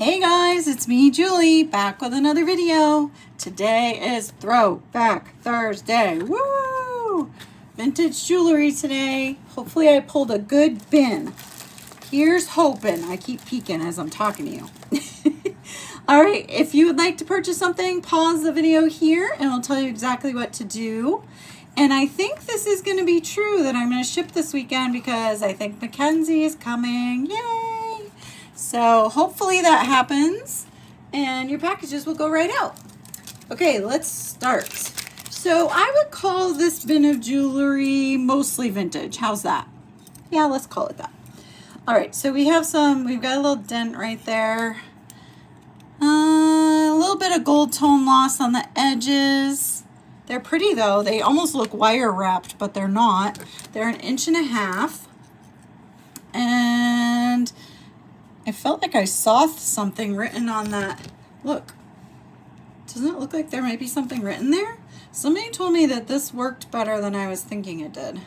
Hey guys, it's me, Julie, back with another video. Today is Throwback Thursday. Woo! Vintage jewelry today. Hopefully I pulled a good bin. Here's hoping. I keep peeking as I'm talking to you. All right, if you would like to purchase something, pause the video here and I'll tell you exactly what to do. And I think this is going to be true that I'm going to ship this weekend because I think Mackenzie is coming. Yay! So hopefully that happens and your packages will go right out. Okay, let's start. So I would call this bin of jewelry mostly vintage. How's that? Yeah, let's call it that. All right, so we have some, we've got a little dent right there. Uh, a little bit of gold tone loss on the edges. They're pretty though. They almost look wire wrapped, but they're not. They're an inch and a half. And I felt like I saw something written on that. Look, doesn't it look like there might be something written there? Somebody told me that this worked better than I was thinking it did.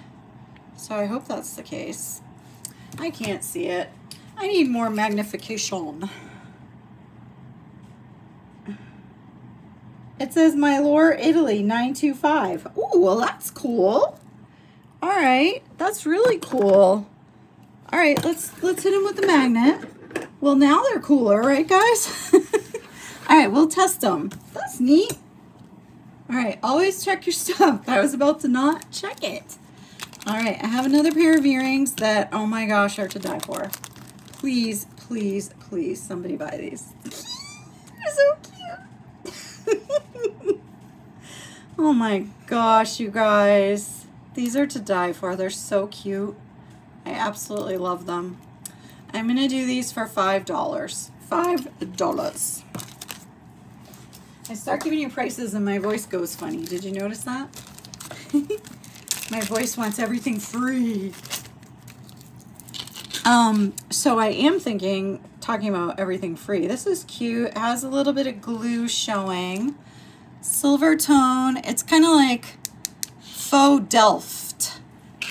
So I hope that's the case. I can't see it. I need more magnification. It says Milor Italy 925. Ooh, well that's cool. All right, that's really cool. All right, let's let's hit him with the magnet. Well, now they're cooler, right, guys? All right, we'll test them. That's neat. All right, always check your stuff. I was about to not check it. All right, I have another pair of earrings that, oh my gosh, are to die for. Please, please, please, somebody buy these. They're so cute. oh my gosh, you guys. These are to die for. They're so cute. I absolutely love them. I'm going to do these for $5. $5. I start giving you prices and my voice goes funny. Did you notice that? my voice wants everything free. Um, so I am thinking, talking about everything free. This is cute. It has a little bit of glue showing. Silver tone. It's kind of like faux Delft,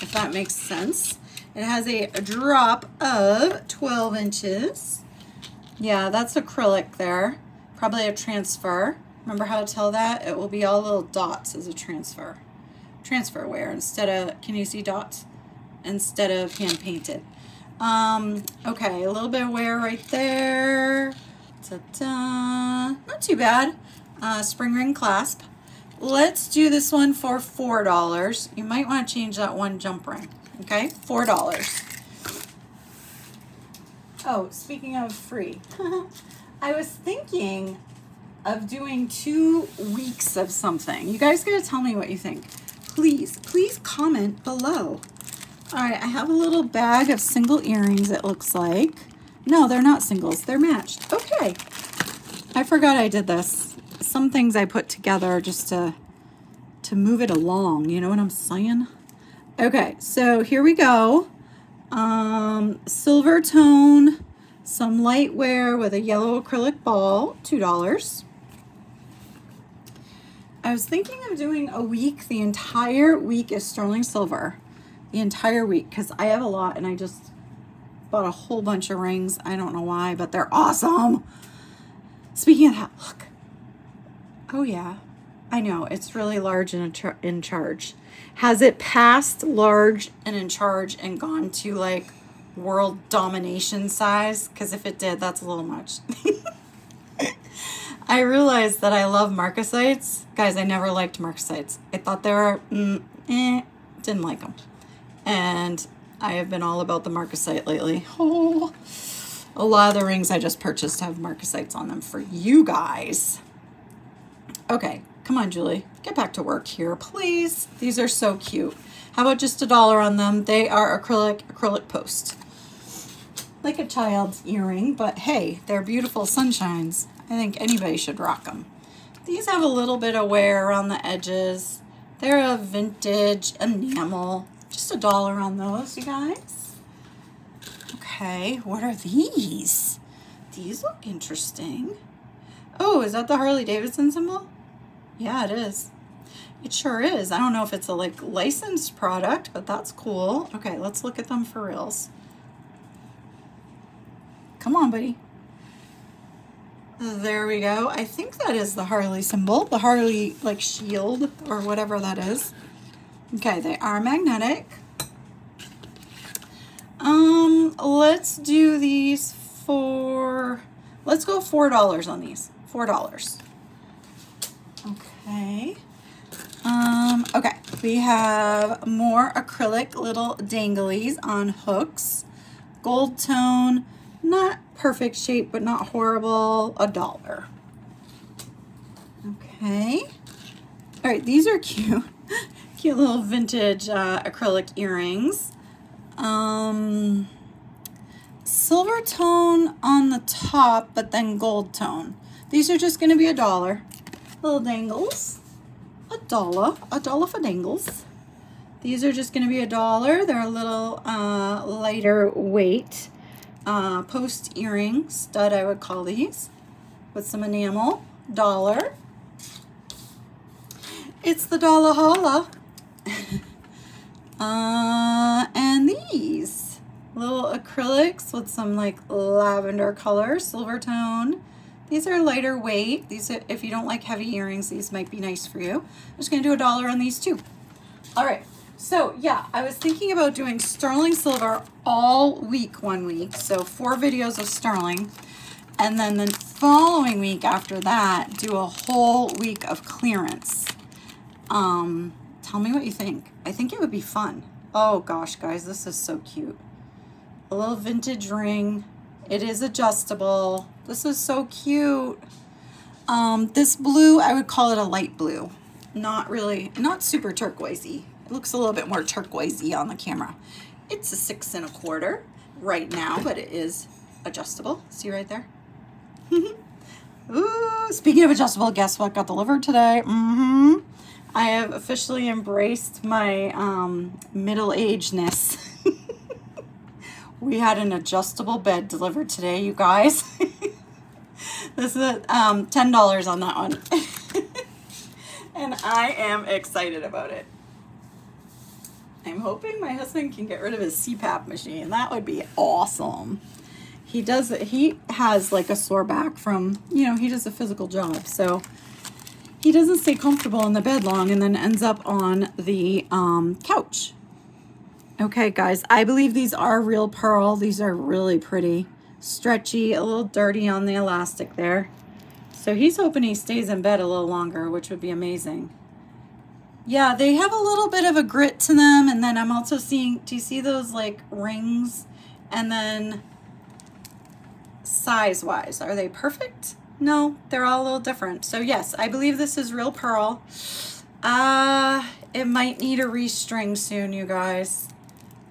if that makes sense. It has a drop of 12 inches. Yeah, that's acrylic there. Probably a transfer. Remember how to tell that? It will be all little dots as a transfer. Transfer wear instead of, can you see dots? Instead of hand painted. Um, okay, a little bit of wear right there. Ta-da. Not too bad. Uh, spring ring clasp. Let's do this one for $4. You might want to change that one jump ring. Okay, $4. Oh, speaking of free, I was thinking of doing two weeks of something. You guys gotta tell me what you think. Please, please comment below. All right, I have a little bag of single earrings, it looks like. No, they're not singles, they're matched. Okay, I forgot I did this. Some things I put together just to, to move it along, you know what I'm saying? Okay, so here we go. Um, silver tone, some light wear with a yellow acrylic ball, $2. I was thinking of doing a week, the entire week is sterling silver. The entire week, because I have a lot and I just bought a whole bunch of rings. I don't know why, but they're awesome. Speaking of that, look. Oh yeah, I know, it's really large and in charge. Has it passed large and in charge and gone to like world domination size? Because if it did, that's a little much. I realized that I love marcasites. Guys, I never liked marcasites. I thought they were, mm, eh, didn't like them. And I have been all about the marcasite lately. Oh, a lot of the rings I just purchased have marcasites on them for you guys. Okay, Come on, Julie, get back to work here, please. These are so cute. How about just a dollar on them? They are acrylic, acrylic post. Like a child's earring, but hey, they're beautiful sunshines. I think anybody should rock them. These have a little bit of wear around the edges. They're a vintage enamel. Just a dollar on those, you guys. Okay, what are these? These look interesting. Oh, is that the Harley Davidson symbol? Yeah, it is. It sure is. I don't know if it's a like licensed product, but that's cool. Okay, let's look at them for reals. Come on, buddy. There we go. I think that is the Harley symbol, the Harley like shield or whatever that is. Okay, they are magnetic. Um, let's do these for, let's go $4 on these. $4. Okay. Um, okay, we have more acrylic little danglies on hooks. Gold tone, not perfect shape, but not horrible, a dollar. Okay. All right, these are cute. cute little vintage uh, acrylic earrings. Um, silver tone on the top, but then gold tone. These are just going to be a dollar. Little dangles. A dollar. A dollar for dangles. These are just going to be a dollar. They're a little uh, lighter weight uh, post earring stud, I would call these, with some enamel. Dollar. It's the dollar holla. uh, and these little acrylics with some like lavender color, silver tone. These are lighter weight. These, are, if you don't like heavy earrings, these might be nice for you. I'm just gonna do a dollar on these too. All right, so yeah, I was thinking about doing sterling silver all week one week. So four videos of sterling. And then the following week after that, do a whole week of clearance. Um, tell me what you think. I think it would be fun. Oh gosh, guys, this is so cute. A little vintage ring. It is adjustable. This is so cute. Um, this blue, I would call it a light blue. Not really, not super turquoisey. It looks a little bit more turquoisey on the camera. It's a six and a quarter right now, but it is adjustable. See right there? Ooh, speaking of adjustable, guess what got delivered today? Mm-hmm. I have officially embraced my um, middle-agedness. we had an adjustable bed delivered today, you guys. this is um, $10 on that one. and I am excited about it. I'm hoping my husband can get rid of his CPAP machine. That would be awesome. He does, he has like a sore back from, you know, he does a physical job. So he doesn't stay comfortable in the bed long and then ends up on the um, couch. Okay, guys, I believe these are real pearl. These are really pretty. Stretchy, a little dirty on the elastic there. So he's hoping he stays in bed a little longer, which would be amazing. Yeah, they have a little bit of a grit to them. And then I'm also seeing, do you see those like rings? And then size-wise, are they perfect? No, they're all a little different. So yes, I believe this is real pearl. Uh, it might need a restring soon, you guys.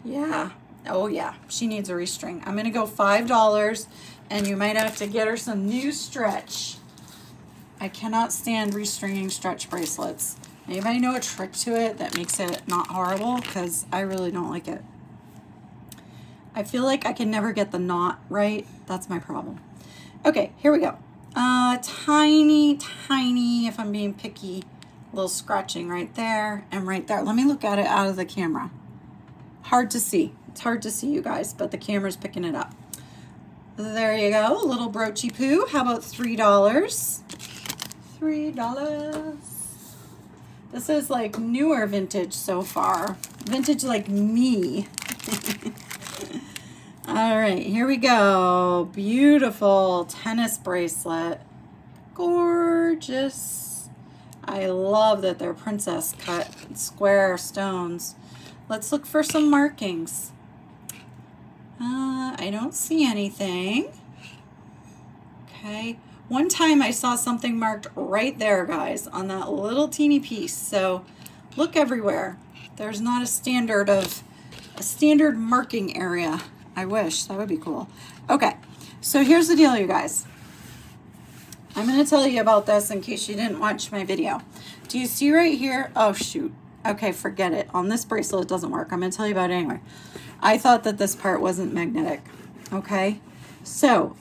Yeah. Oh yeah, she needs a restring. I'm gonna go $5 and you might have to get her some new stretch. I cannot stand restringing stretch bracelets. Anybody know a trick to it that makes it not horrible? Because I really don't like it. I feel like I can never get the knot right. That's my problem. Okay, here we go. Uh, tiny, tiny, if I'm being picky, little scratching right there and right there. Let me look at it out of the camera. Hard to see. It's hard to see you guys, but the camera's picking it up. There you go, a little broachy poo. How about $3? $3. This is like newer vintage so far. Vintage like me. All right, here we go. Beautiful tennis bracelet. Gorgeous. I love that they're princess cut square stones. Let's look for some markings. Uh, I don't see anything. Okay. One time I saw something marked right there, guys, on that little teeny piece. So look everywhere. There's not a standard of a standard marking area. I wish, that would be cool. Okay, so here's the deal, you guys. I'm gonna tell you about this in case you didn't watch my video. Do you see right here? Oh shoot, okay, forget it. On this bracelet, it doesn't work. I'm gonna tell you about it anyway. I thought that this part wasn't magnetic, okay? So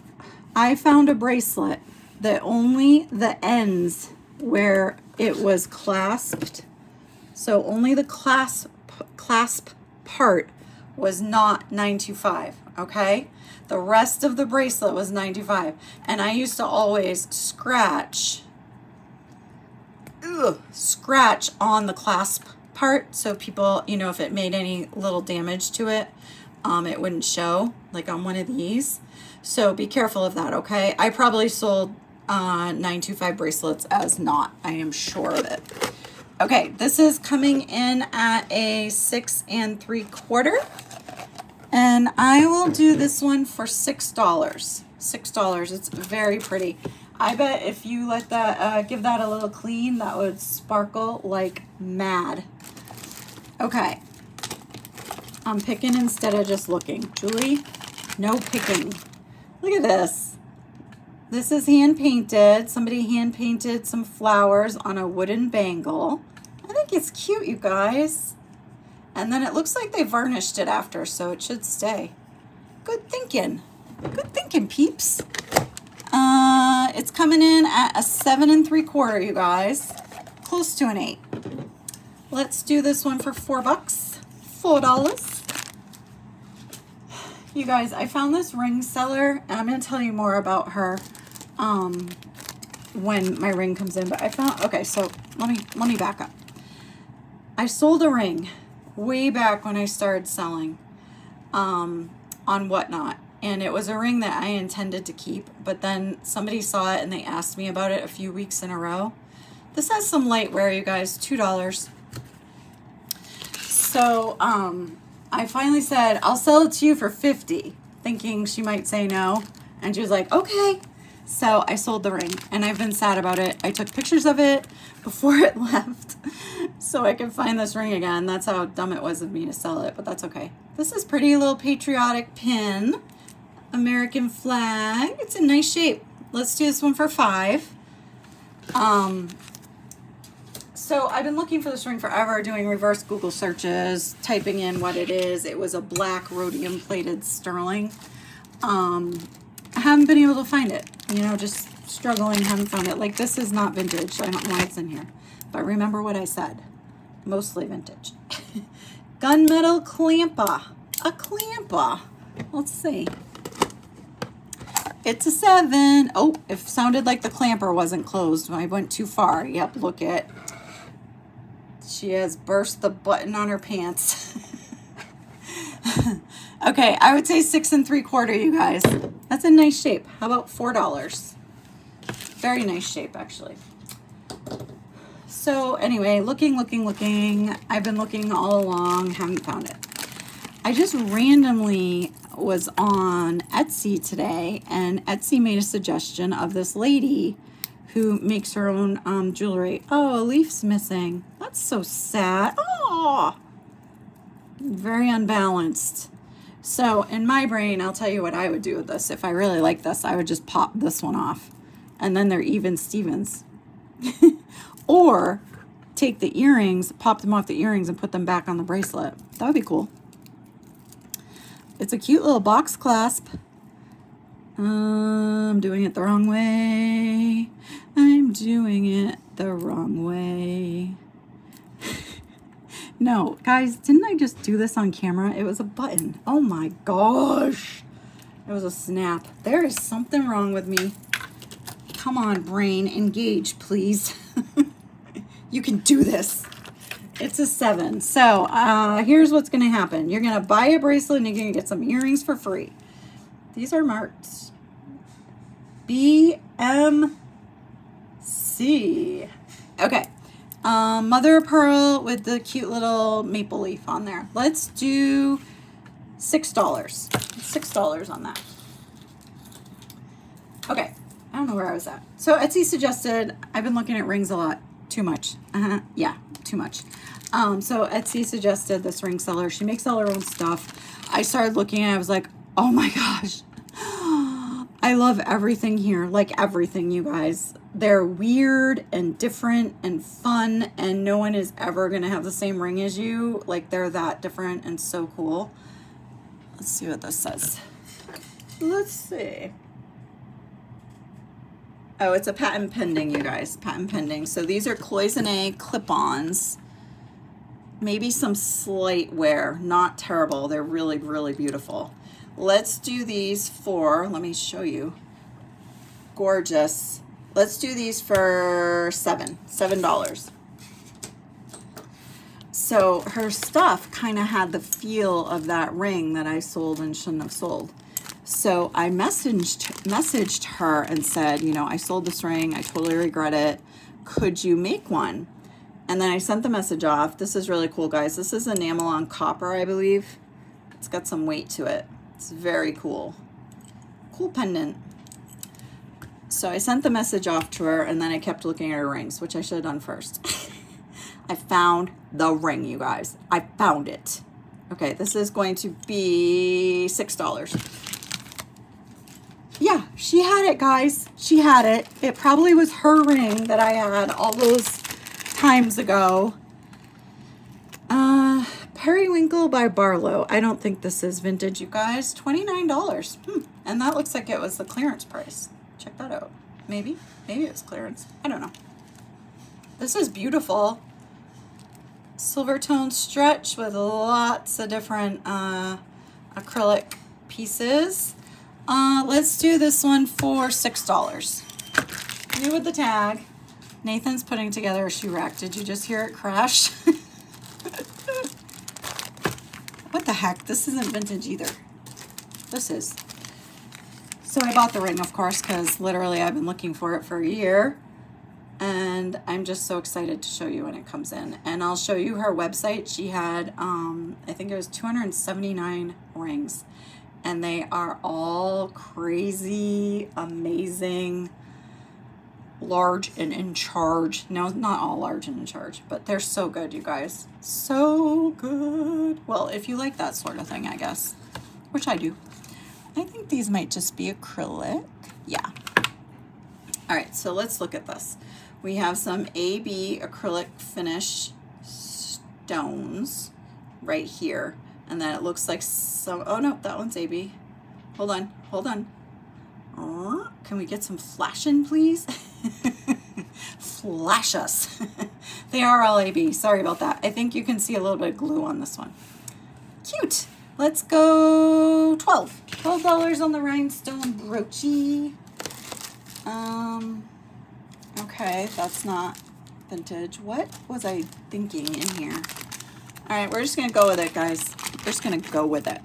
I found a bracelet that only the ends where it was clasped, so only the clasp, clasp part was not 925, okay? The rest of the bracelet was 925. And I used to always scratch, ugh, scratch on the clasp part so people, you know, if it made any little damage to it, um, it wouldn't show, like on one of these. So be careful of that, okay? I probably sold uh, 925 bracelets as not. I am sure of it. Okay, this is coming in at a six and three quarter. And I will do this one for $6. $6. It's very pretty. I bet if you let that, uh, give that a little clean, that would sparkle like mad. Okay. I'm picking instead of just looking. Julie, no picking. Look at this. This is hand painted. Somebody hand painted some flowers on a wooden bangle. I think it's cute, you guys. And then it looks like they varnished it after, so it should stay. Good thinking. Good thinking, peeps. Uh, it's coming in at a seven and three quarter, you guys. Close to an eight. Let's do this one for four bucks. Four dollars. You guys, I found this ring seller, and I'm going to tell you more about her um, when my ring comes in. But I found, okay, so let me, let me back up. I sold a ring way back when I started selling um, on Whatnot. And it was a ring that I intended to keep, but then somebody saw it and they asked me about it a few weeks in a row. This has some light wear, you guys, $2. So um, I finally said, I'll sell it to you for 50 thinking she might say no. And she was like, okay. So I sold the ring and I've been sad about it. I took pictures of it before it left so I can find this ring again. That's how dumb it was of me to sell it, but that's okay. This is pretty little patriotic pin. American flag. It's a nice shape. Let's do this one for five. Um, so I've been looking for this ring forever, doing reverse Google searches, typing in what it is. It was a black rhodium plated sterling. Um, I haven't been able to find it. You know, just struggling, haven't found it. Like this is not vintage. so I don't know why it's in here. But remember what I said. Mostly vintage. Gunmetal clampa. A clampa. Let's see. It's a seven. Oh, it sounded like the clamper wasn't closed. I went too far. Yep, look at. She has burst the button on her pants. okay, I would say six and three quarter, you guys. That's a nice shape. How about four dollars? Very nice shape, actually. So anyway, looking, looking, looking. I've been looking all along, haven't found it. I just randomly was on Etsy today, and Etsy made a suggestion of this lady who makes her own um, jewelry. Oh, a leaf's missing. That's so sad. Oh, very unbalanced. So in my brain, I'll tell you what I would do with this. If I really like this, I would just pop this one off. And then they're even Stevens. or take the earrings, pop them off the earrings and put them back on the bracelet. That would be cool. It's a cute little box clasp. I'm doing it the wrong way. I'm doing it the wrong way. no, guys, didn't I just do this on camera? It was a button. Oh my gosh. It was a snap. There is something wrong with me. Come on, brain, engage, please. you can do this. It's a seven. So uh, here's what's going to happen. You're going to buy a bracelet and you're going to get some earrings for free. These are marked BMC. Okay. Um, Mother of Pearl with the cute little maple leaf on there. Let's do $6. $6 on that. Okay. I don't know where I was at. So Etsy suggested, I've been looking at rings a lot. Too much. Uh-huh. Yeah, too much. Um, so Etsy suggested this ring seller. She makes all her own stuff. I started looking and I was like, oh my gosh. I love everything here. Like everything, you guys. They're weird and different and fun and no one is ever going to have the same ring as you. Like they're that different and so cool. Let's see what this says. Let's see. Oh, it's a patent pending, you guys. Patent pending. So these are cloisonne clip-ons. maybe some slight wear, not terrible. They're really, really beautiful. Let's do these for, let me show you. Gorgeous. Let's do these for seven, seven dollars. So her stuff kind of had the feel of that ring that I sold and shouldn't have sold. So I messaged messaged her and said, you know, I sold this ring. I totally regret it. Could you make one? And then I sent the message off. This is really cool, guys. This is enamel on copper, I believe. It's got some weight to it. It's very cool. Cool pendant. So I sent the message off to her and then I kept looking at her rings, which I should have done first. I found the ring, you guys. I found it. Okay, this is going to be $6. She had it, guys. She had it. It probably was her ring that I had all those times ago. Uh, Periwinkle by Barlow. I don't think this is vintage, you guys. $29. Hmm. And that looks like it was the clearance price. Check that out. Maybe. Maybe it was clearance. I don't know. This is beautiful. Silver tone stretch with lots of different uh, acrylic pieces. Uh, let's do this one for $6. New with the tag. Nathan's putting together a shoe rack. Did you just hear it crash? what the heck? This isn't vintage either. This is. So I bought the ring, of course, because literally I've been looking for it for a year. And I'm just so excited to show you when it comes in. And I'll show you her website. She had, um, I think it was 279 rings and they are all crazy, amazing, large and in charge. No, not all large and in charge, but they're so good, you guys. So good. Well, if you like that sort of thing, I guess, which I do. I think these might just be acrylic. Yeah. All right, so let's look at this. We have some AB acrylic finish stones right here. And then it looks like some, oh no, that one's AB. Hold on, hold on. Can we get some flashing, please? Flash us. they are all AB, sorry about that. I think you can see a little bit of glue on this one. Cute. Let's go 12. $12 on the rhinestone broochie. Um, okay, that's not vintage. What was I thinking in here? All right, we're just gonna go with it, guys. We're just gonna go with it.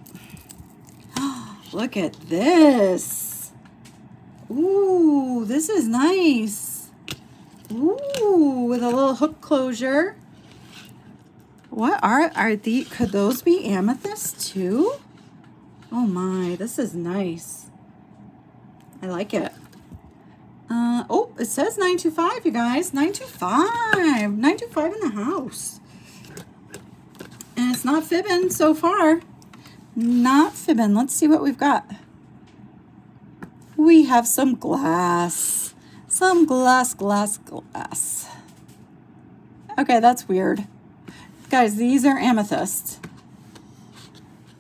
Look at this. Ooh, this is nice. Ooh, with a little hook closure. What are, are the, could those be amethyst too? Oh my, this is nice. I like it. Uh, oh, it says 925, you guys. 925. 925 in the house. And it's not fibbing so far. Not fibbing. Let's see what we've got. We have some glass. Some glass, glass, glass. Okay, that's weird. Guys, these are amethyst.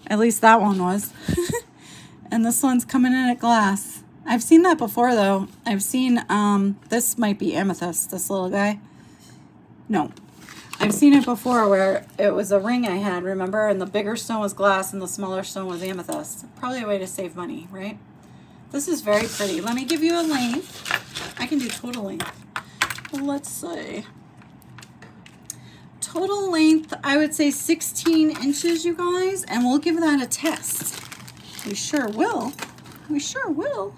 At least that one was. and this one's coming in at glass. I've seen that before, though. I've seen, um, this might be amethyst, this little guy. No, I've seen it before where it was a ring I had, remember? And the bigger stone was glass and the smaller stone was amethyst. Probably a way to save money, right? This is very pretty. Let me give you a length. I can do total length. Let's see. Total length, I would say 16 inches, you guys, and we'll give that a test. We sure will. We sure will.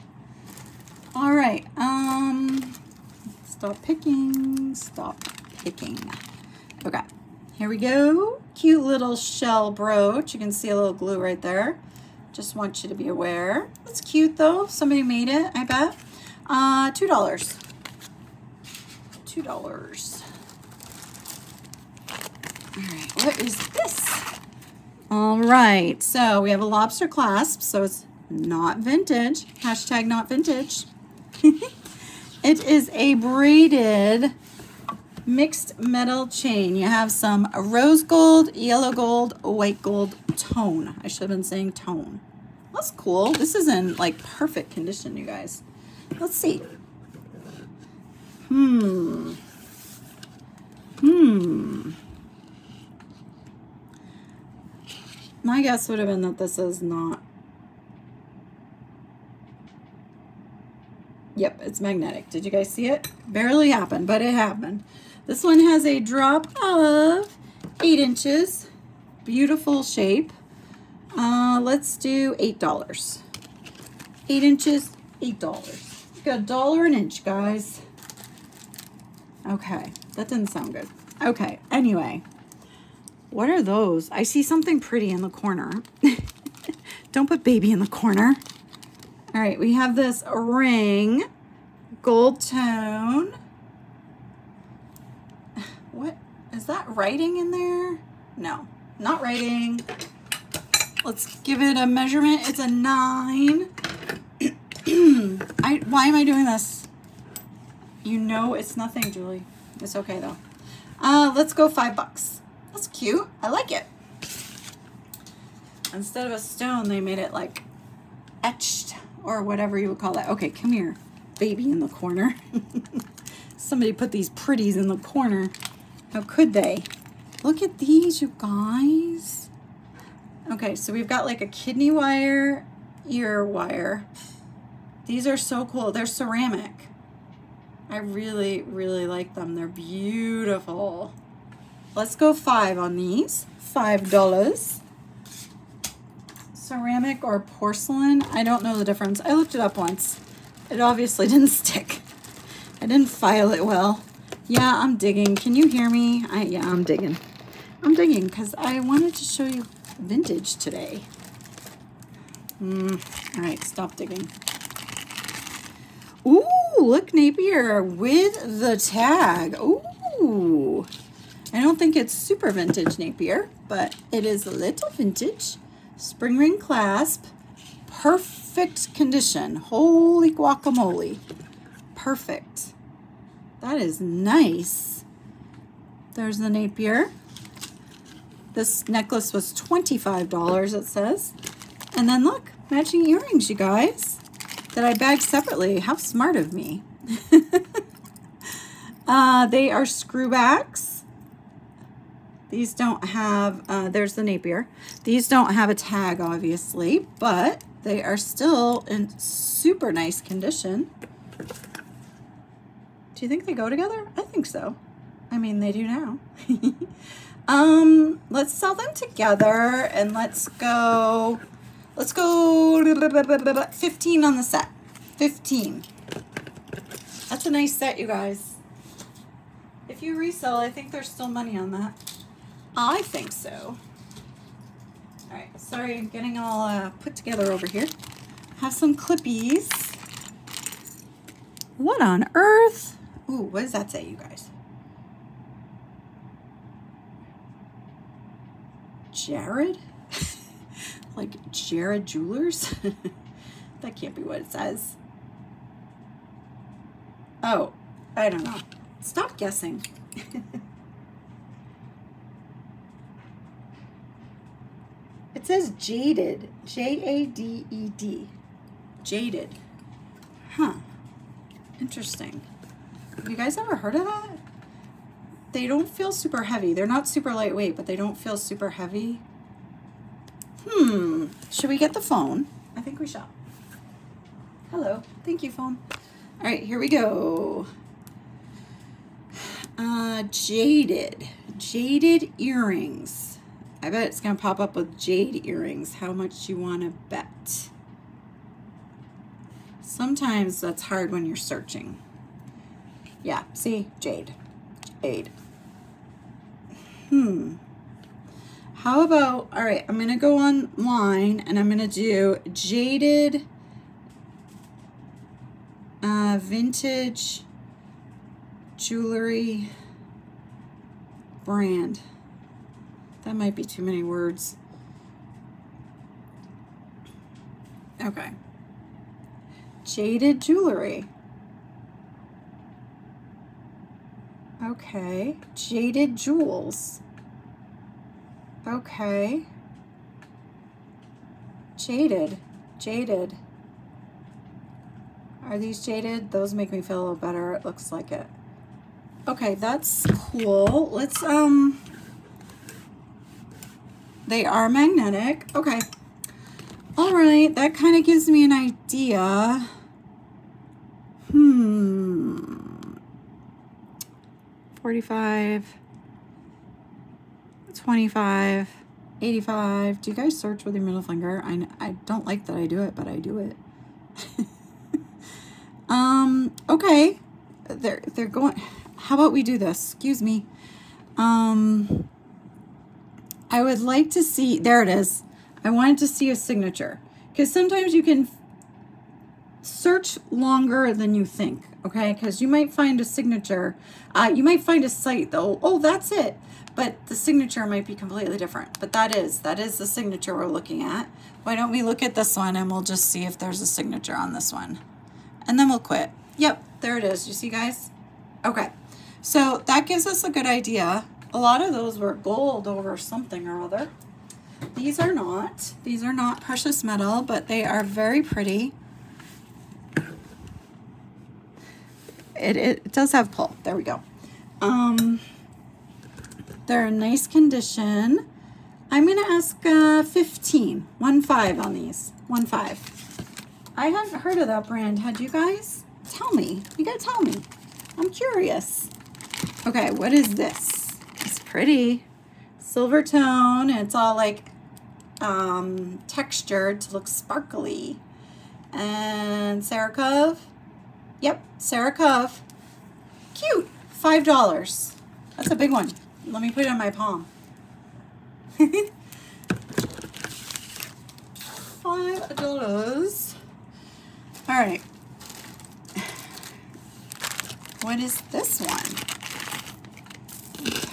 All right. Um, stop picking. Stop picking. Okay, here we go. Cute little shell brooch. You can see a little glue right there. Just want you to be aware. It's cute though. Somebody made it, I bet. Uh, $2. $2. All right, what is this? All right, so we have a lobster clasp, so it's not vintage. Hashtag not vintage. it is a braided mixed metal chain. You have some rose gold, yellow gold, white gold tone. I should have been saying tone. That's cool. This is in like perfect condition, you guys. Let's see. Hmm. Hmm. My guess would have been that this is not. Yep, it's magnetic. Did you guys see it? Barely happened, but it happened. This one has a drop of eight inches. Beautiful shape. Uh, let's do $8. Eight inches, $8. Got a dollar an inch, guys. Okay, that doesn't sound good. Okay, anyway, what are those? I see something pretty in the corner. Don't put baby in the corner. All right, we have this ring, gold tone. What, is that writing in there? No, not writing. Let's give it a measurement. It's a nine. I, why am I doing this? You know it's nothing, Julie. It's okay though. Uh, let's go five bucks. That's cute. I like it. Instead of a stone, they made it like etched or whatever you would call that. Okay, come here, baby in the corner. Somebody put these pretties in the corner. How could they? Look at these, you guys. Okay, so we've got like a kidney wire, ear wire. These are so cool. They're ceramic. I really, really like them. They're beautiful. Let's go five on these. Five dollars. Ceramic or porcelain? I don't know the difference. I looked it up once. It obviously didn't stick. I didn't file it well. Yeah, I'm digging. Can you hear me? I Yeah, I'm digging. I'm digging because I wanted to show you vintage today. Mm, all right, stop digging. Ooh, look, Napier with the tag. Ooh. I don't think it's super vintage Napier, but it is a little vintage. Spring ring clasp. Perfect condition. Holy guacamole. Perfect. That is nice. There's the Napier. This necklace was $25, it says. And then look, matching earrings, you guys, that I bagged separately. How smart of me. uh, they are screwbacks. These don't have, uh, there's the Napier. These don't have a tag, obviously, but they are still in super nice condition. Do you think they go together? I think so. I mean, they do now. um, let's sell them together and let's go, let's go 15 on the set. 15. That's a nice set, you guys. If you resell, I think there's still money on that. I think so. All right, sorry, I'm getting all uh, put together over here. Have some clippies. What on earth? Ooh, what does that say, you guys? Jared? like Jared Jewelers? that can't be what it says. Oh, I don't know. Stop guessing. it says jaded. J-A-D-E-D. Jaded. Huh. Interesting. You guys ever heard of that? They don't feel super heavy. They're not super lightweight, but they don't feel super heavy. Hmm. Should we get the phone? I think we shall. Hello. Thank you, phone. All right, here we go. Uh, jaded. Jaded earrings. I bet it's going to pop up with jade earrings. How much you want to bet? Sometimes that's hard when you're searching. Yeah, see? Jade. Jade. Hmm. How about, all right, I'm going to go online and I'm going to do jaded uh, vintage jewelry brand. That might be too many words. Okay. Jaded jewelry. Okay. Jaded jewels. Okay. Jaded. Jaded. Are these jaded? Those make me feel a little better. It looks like it. Okay, that's cool. Let's, um, They are magnetic. Okay. All right, that kind of gives me an idea. Hmm. 45, 25, 85. Do you guys search with your middle finger? I, I don't like that I do it, but I do it. um, okay. They're, they're going, how about we do this? Excuse me. Um, I would like to see, there it is. I wanted to see a signature because sometimes you can search longer than you think, okay? Because you might find a signature. Uh, you might find a site though. Oh, that's it. But the signature might be completely different. But that is, that is the signature we're looking at. Why don't we look at this one and we'll just see if there's a signature on this one. And then we'll quit. Yep, there it is. You see guys? Okay. So that gives us a good idea. A lot of those were gold over something or other. These are not. These are not precious metal, but they are very pretty. It, it, does have pull. There we go. Um, they're in nice condition. I'm going to ask uh, 15, 1 5 on these. 1 5. I hadn't heard of that brand. Had you guys? Tell me. You got to tell me. I'm curious. Okay, what is this? It's pretty. Silver tone. And it's all like um, textured to look sparkly. And Sarah Cov. Yep, Sarah Cov. Cute. Five dollars. That's a big one. Let me put it on my palm. Five dollars. All right. What is this one?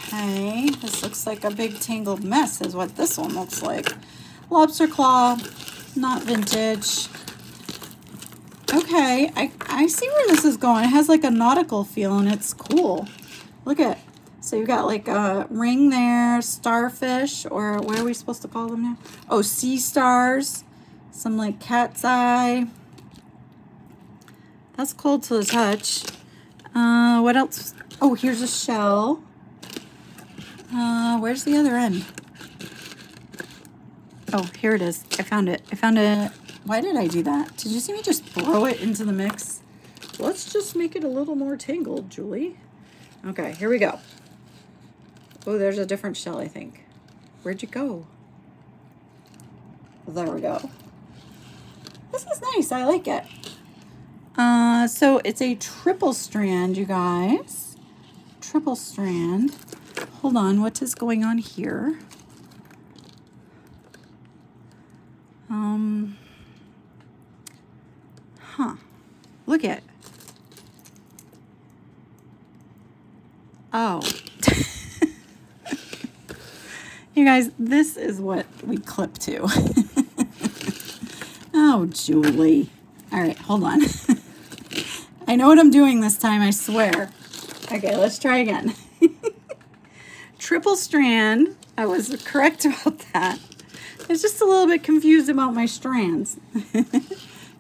Okay, this looks like a big tangled mess is what this one looks like. Lobster claw, not vintage. Okay, I, I see where this is going. It has like a nautical feel and it's cool. Look at, so you've got like a ring there, starfish, or what are we supposed to call them now? Oh, sea stars, some like cat's eye. That's cold to the touch. Uh, what else? Oh, here's a shell. Uh, where's the other end? Oh, here it is. I found it. I found it. Why did I do that? Did you see me just throw it into the mix? Let's just make it a little more tangled, Julie. Okay, here we go. Oh, there's a different shell, I think. Where'd you go? There we go. This is nice. I like it. Uh, so it's a triple strand, you guys. Triple strand. Hold on, what is going on here? Um, huh. Look at. Oh. you guys, this is what we clip to. oh, Julie. All right, hold on. I know what I'm doing this time, I swear. Okay, let's try again. Triple strand. I was correct about that. I was just a little bit confused about my strands.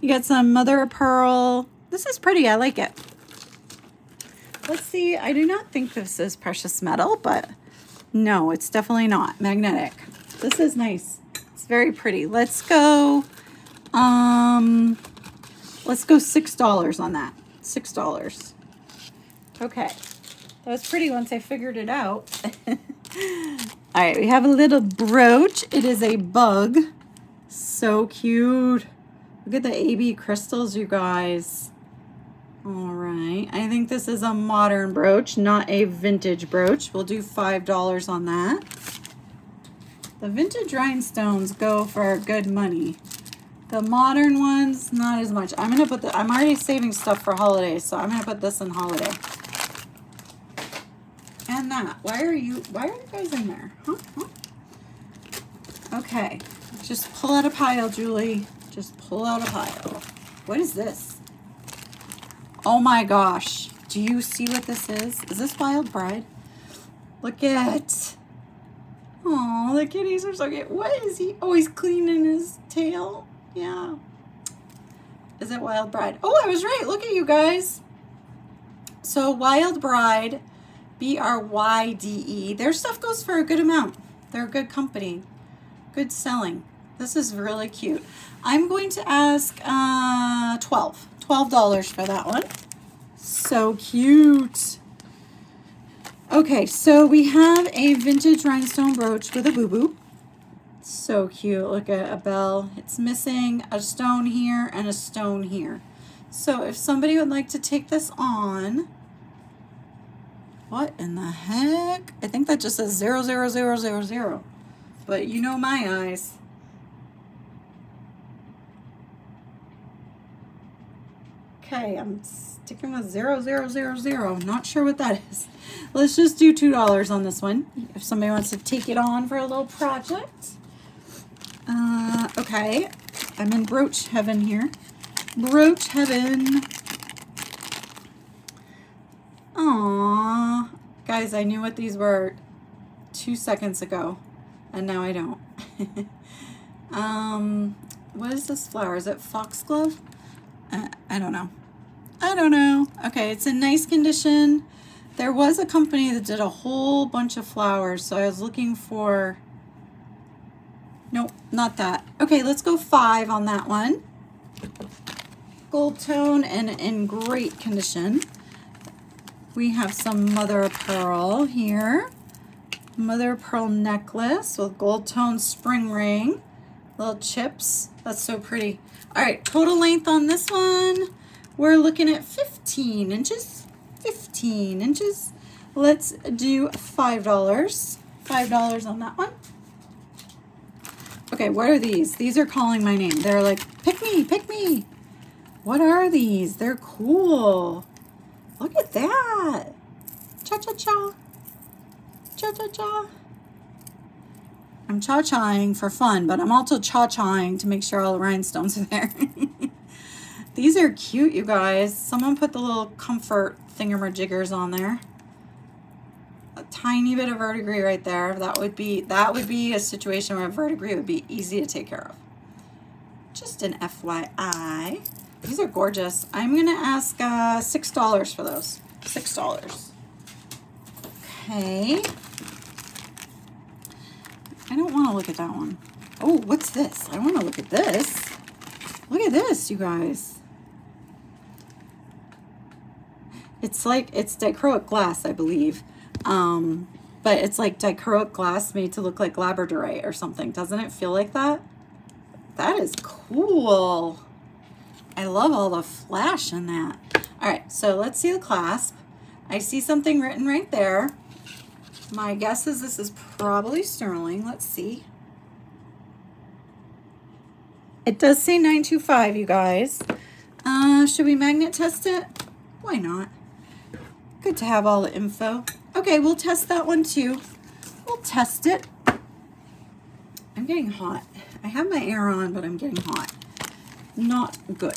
You got some mother of pearl. This is pretty. I like it. Let's see. I do not think this is precious metal, but no, it's definitely not. Magnetic. This is nice. It's very pretty. Let's go, um, let's go $6 on that. $6. Okay. That was pretty once I figured it out. All right, we have a little brooch. It is a bug. So cute. Look at the AB crystals, you guys. All right, I think this is a modern brooch, not a vintage brooch. We'll do $5 on that. The vintage rhinestones go for good money. The modern ones, not as much. I'm gonna put the, I'm already saving stuff for holidays, so I'm gonna put this in holiday. And that, why are you, why are you guys in there? Huh? huh? Okay, just pull out a pile, Julie. Just pull out a pile. What is this? Oh my gosh. Do you see what this is? Is this Wild Bryde? Look at. Oh, the kitties are so cute. What is he? Oh, he's cleaning his tail. Yeah. Is it Wild Bryde? Oh, I was right. Look at you guys. So Wild Bryde, B-R-Y-D-E. Their stuff goes for a good amount. They're a good company. Good selling. This is really cute. I'm going to ask uh, 12 $12 for that one. So cute. Okay, so we have a vintage rhinestone brooch with a boo-boo. So cute. Look at a bell. It's missing a stone here and a stone here. So if somebody would like to take this on, what in the heck? I think that just says zero zero zero zero zero. But you know my eyes. Okay, I'm sticking with zero zero zero zero. Not sure what that is. Let's just do two dollars on this one. If somebody wants to take it on for a little project. Uh, okay, I'm in brooch heaven here. Brooch heaven. Aww. Guys, I knew what these were two seconds ago, and now I don't. um, what is this flower? Is it foxglove? I don't know. I don't know. Okay, it's in nice condition. There was a company that did a whole bunch of flowers, so I was looking for... Nope, not that. Okay, let's go five on that one. Gold tone and in great condition. We have some mother of pearl here. Mother of pearl necklace with gold tone spring ring. Little chips. That's so pretty. All right, total length on this one, we're looking at 15 inches. 15 inches. Let's do $5. $5 on that one. Okay, what are these? These are calling my name. They're like, pick me, pick me. What are these? They're cool. Look at that. Cha-cha-cha. Cha-cha-cha. I'm cha-chaing for fun, but I'm also cha-chaing to make sure all the rhinestones are there. These are cute, you guys. Someone put the little comfort thingamajiggers on there. A tiny bit of verdigris right there. That would be that would be a situation where verdigris would be easy to take care of. Just an FYI. These are gorgeous. I'm gonna ask uh, six dollars for those. Six dollars. Okay. I don't want to look at that one. Oh, what's this? I want to look at this. Look at this, you guys. It's like, it's dichroic glass, I believe. Um, but it's like dichroic glass made to look like labradorite or something. Doesn't it feel like that? That is cool. I love all the flash in that. All right, so let's see the clasp. I see something written right there. My guess is this is probably sterling. Let's see. It does say 925, you guys. Uh, should we magnet test it? Why not? Good to have all the info. Okay, we'll test that one too. We'll test it. I'm getting hot. I have my air on, but I'm getting hot. Not good.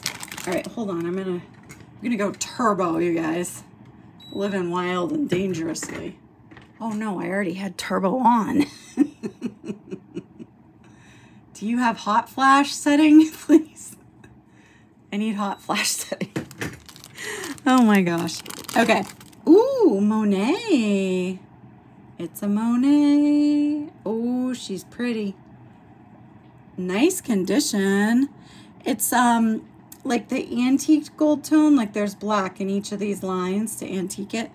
All right, hold on. I'm gonna, I'm gonna go turbo, you guys. Living wild and dangerously. Oh no, I already had turbo on. Do you have hot flash setting, please? I need hot flash setting. oh my gosh. Okay. Ooh, Monet. It's a Monet. Oh, she's pretty. Nice condition. It's um like the antique gold tone, like there's black in each of these lines to antique it.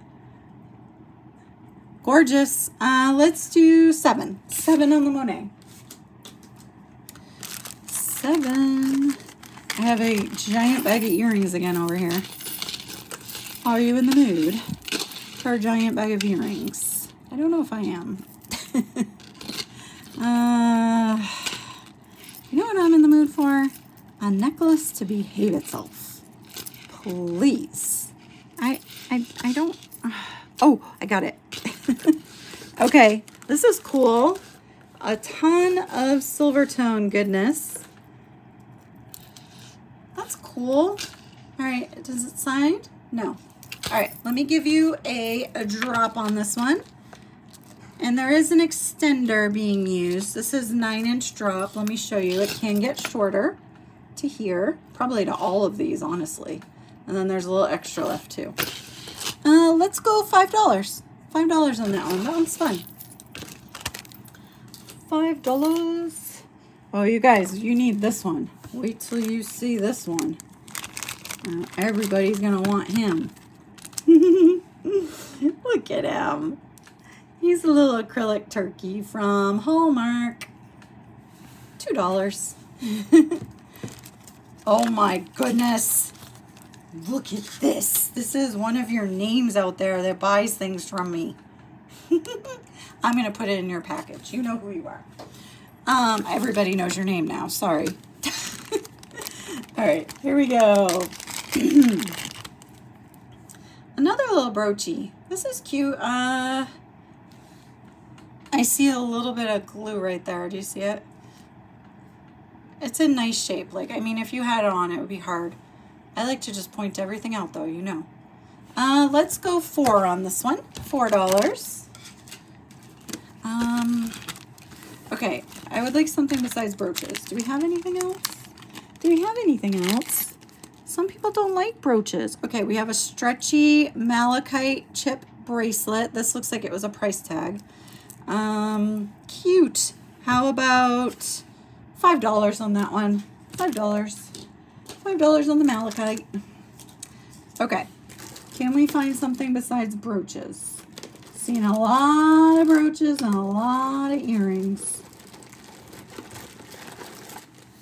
Gorgeous. Uh, let's do seven. Seven on the Monet. Seven. I have a giant bag of earrings again over here. Are you in the mood for a giant bag of earrings? I don't know if I am. uh, you know what I'm in the mood for? A necklace to behave itself. Please. I, I, I don't... Oh, I got it. okay, this is cool. A ton of silver tone goodness. That's cool. All right, does it sign? No. All right, let me give you a, a drop on this one. And there is an extender being used. This is nine inch drop. Let me show you. It can get shorter to here, probably to all of these, honestly. And then there's a little extra left too. Uh, let's go $5. $5 on that one. That one's fun. $5. Oh, you guys, you need this one. Wait till you see this one. Uh, everybody's to want him. Look at him. He's a little acrylic turkey from Hallmark. $2. oh my goodness. Look at this. This is one of your names out there that buys things from me. I'm going to put it in your package. You know who you are. Um, everybody knows your name now. Sorry. All right, here we go. Another little broochie. This is cute. Uh, I see a little bit of glue right there. Do you see it? It's a nice shape. Like, I mean, if you had it on, it would be hard. I like to just point everything out, though, you know. Uh, let's go four on this one. Four dollars. Um, okay, I would like something besides brooches. Do we have anything else? Do we have anything else? Some people don't like brooches. Okay, we have a stretchy malachite chip bracelet. This looks like it was a price tag. Um, cute. How about $5 on that one? $5. $5 on the malachite. Okay. Can we find something besides brooches? Seen a lot of brooches and a lot of earrings.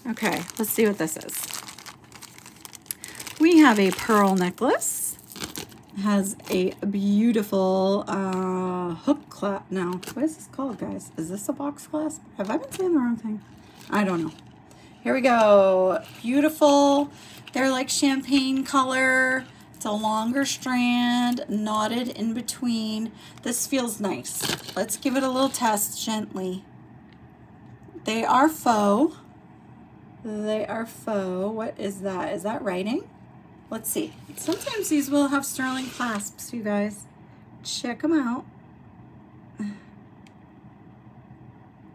Okay, let's see what this is. We have a pearl necklace. It has a beautiful uh, hook clasp. Now, what is this called, guys? Is this a box clasp? Have I been saying the wrong thing? I don't know. Here we go. Beautiful. They're like champagne color. It's a longer strand, knotted in between. This feels nice. Let's give it a little test gently. They are faux. They are faux. What is that? Is that writing? Let's see. Sometimes these will have sterling clasps, you guys. Check them out.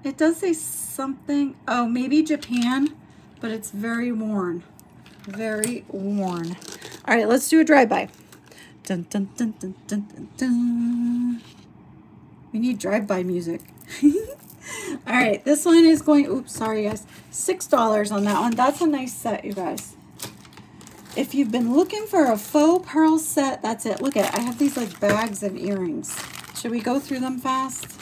It does say something. Oh, maybe Japan, but it's very worn. Very worn. All right, let's do a drive-by. Dun, dun, dun, dun, dun, dun, dun. We need drive-by music. All right, this one is going, oops, sorry guys, $6 on that one. That's a nice set, you guys. If you've been looking for a faux pearl set, that's it. Look at. I have these like bags of earrings. Should we go through them fast?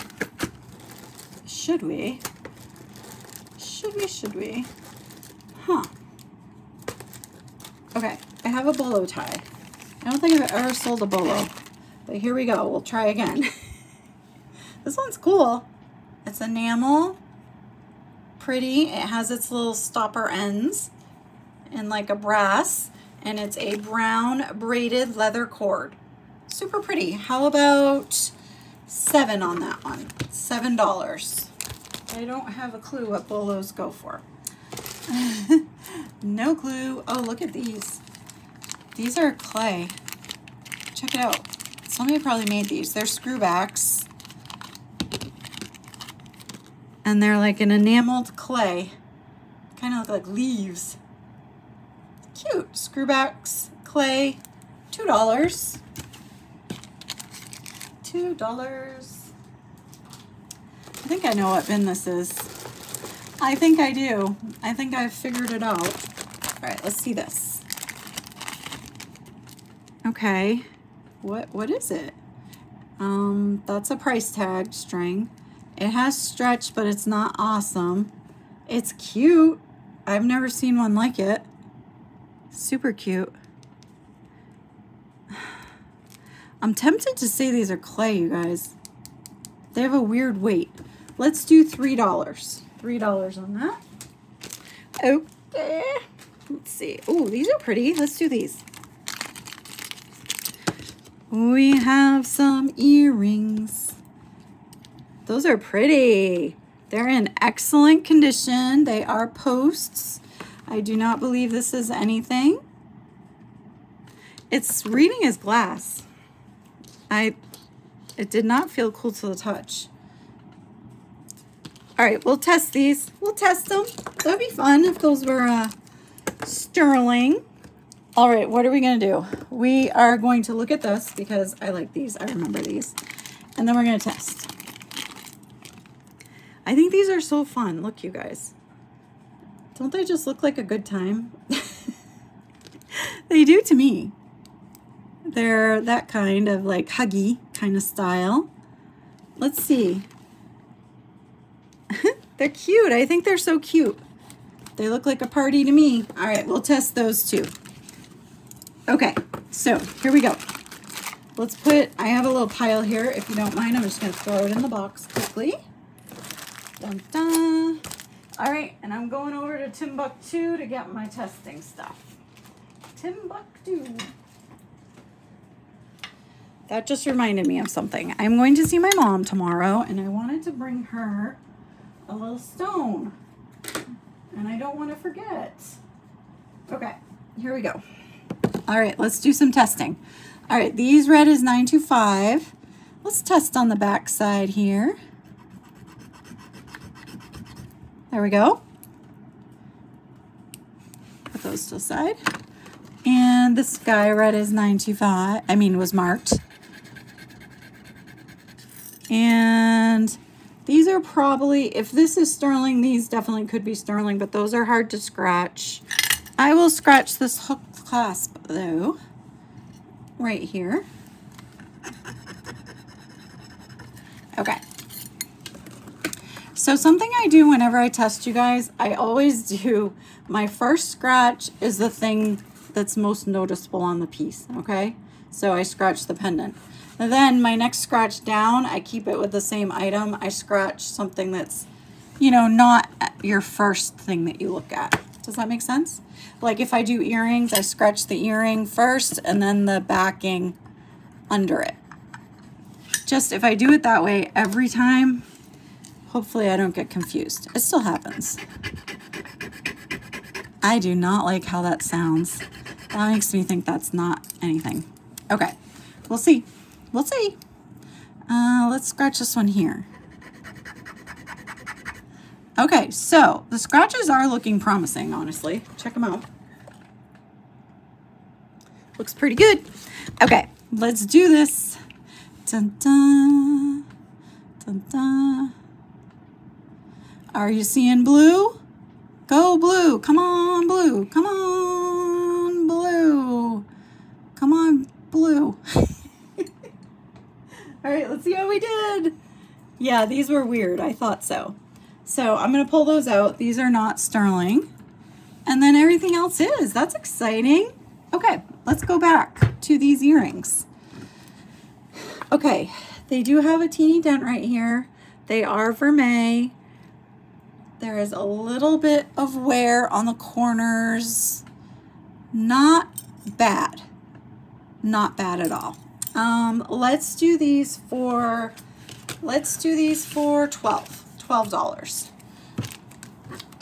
Should we? Should we, should we? Huh. Okay, I have a bolo tie. I don't think I've ever sold a bolo. But here we go. We'll try again. this one's cool. It's enamel. Pretty. It has its little stopper ends and like a brass. And it's a brown braided leather cord. Super pretty. How about seven on that one? Seven dollars. I don't have a clue what bolos go for. no clue. Oh, look at these. These are clay. Check it out. Somebody probably made these. They're screwbacks. And they're like an enameled clay. Kind of look like leaves. Cute. Screwbacks, clay, $2. $2. I think I know what bin this is. I think I do. I think I've figured it out. All right, let's see this. Okay, what what is it? Um, that's a price tag string. It has stretch, but it's not awesome. It's cute. I've never seen one like it. Super cute. I'm tempted to say these are clay, you guys. They have a weird weight. Let's do $3. $3 on that. Okay. Let's see. Oh, these are pretty. Let's do these. We have some earrings. Those are pretty. They're in excellent condition. They are posts. I do not believe this is anything. It's reading as glass. I, it did not feel cool to the touch. All right, we'll test these. We'll test them. That'd be fun if those were uh, sterling. All right, what are we gonna do? We are going to look at this because I like these, I remember these. And then we're gonna test. I think these are so fun. Look, you guys. Don't they just look like a good time? they do to me. They're that kind of like huggy kind of style. Let's see. they're cute. I think they're so cute. They look like a party to me. All right, we'll test those too. Okay, so here we go. Let's put, I have a little pile here. If you don't mind, I'm just gonna throw it in the box quickly. Dun, dun. All right, and I'm going over to Timbuk2 to get my testing stuff. Timbuk2. That just reminded me of something. I'm going to see my mom tomorrow, and I wanted to bring her a little stone. And I don't want to forget. Okay, here we go. All right, let's do some testing. All right, these red is 925. Let's test on the back side here. There we go. Put those to the side. And the sky red is 925, I mean was marked. And these are probably, if this is sterling, these definitely could be sterling, but those are hard to scratch. I will scratch this hook clasp though, right here. Okay. So something I do whenever I test you guys, I always do, my first scratch is the thing that's most noticeable on the piece, okay? So I scratch the pendant. And then my next scratch down, I keep it with the same item. I scratch something that's, you know, not your first thing that you look at. Does that make sense? Like if I do earrings, I scratch the earring first and then the backing under it. Just if I do it that way every time, hopefully I don't get confused. It still happens. I do not like how that sounds. That makes me think that's not anything. Okay, we'll see. We'll see. Uh, let's scratch this one here. Okay, so the scratches are looking promising, honestly. Check them out. Looks pretty good. Okay, let's do this. Dun, dun, dun, dun. Are you seeing blue? Go blue. Come on, blue. Come on, blue. Come on, blue. All right, let's see how we did. Yeah, these were weird. I thought so. So I'm going to pull those out. These are not sterling. And then everything else is. That's exciting. Okay, let's go back to these earrings. Okay, they do have a teeny dent right here. They are vermeil. There is a little bit of wear on the corners. Not bad. Not bad at all. Um, let's do these for, let's do these for 12, $12.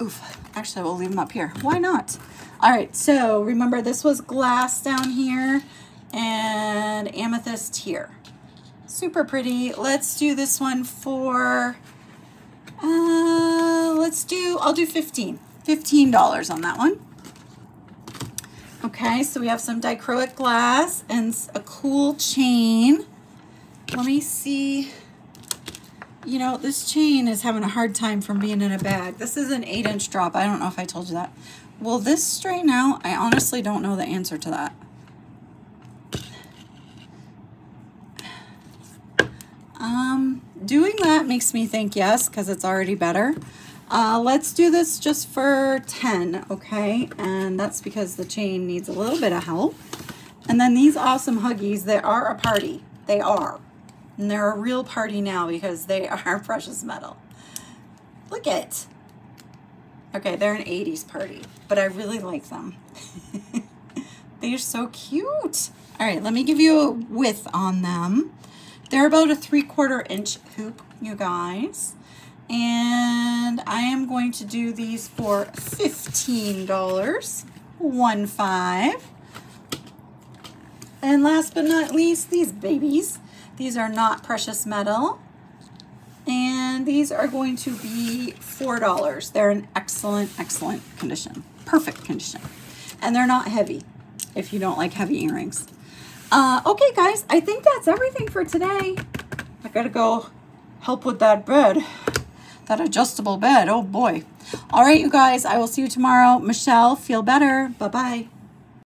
Oof, actually I will leave them up here. Why not? All right, so remember this was glass down here and amethyst here. Super pretty. Let's do this one for, uh, let's do, I'll do 15, $15 on that one. Okay, so we have some dichroic glass and a cool chain. Let me see. You know, this chain is having a hard time from being in a bag. This is an 8-inch drop. I don't know if I told you that. Will this straighten out? I honestly don't know the answer to that. Um, doing that makes me think yes, because it's already better. Uh, let's do this just for 10, okay? And that's because the chain needs a little bit of help. And then these awesome Huggies, they are a party. They are. And they're a real party now because they are precious metal. Look it. Okay, they're an 80s party, but I really like them. they're so cute. All right, let me give you a width on them. They're about a three quarter inch hoop, you guys and I am going to do these for $15, one five. And last but not least, these babies. These are not precious metal. And these are going to be $4. They're in excellent, excellent condition. Perfect condition. And they're not heavy, if you don't like heavy earrings. Uh, okay, guys, I think that's everything for today. I gotta go help with that bed. That adjustable bed. Oh boy. All right, you guys, I will see you tomorrow. Michelle, feel better. Bye bye.